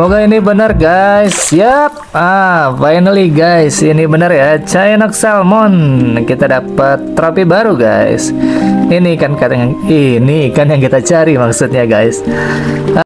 Semoga ini benar guys. Yap. Ah, finally guys, ini benar ya. Chinook salmon. Kita dapat trofi baru guys. Ini kan ikan ini ikan yang kita cari maksudnya guys.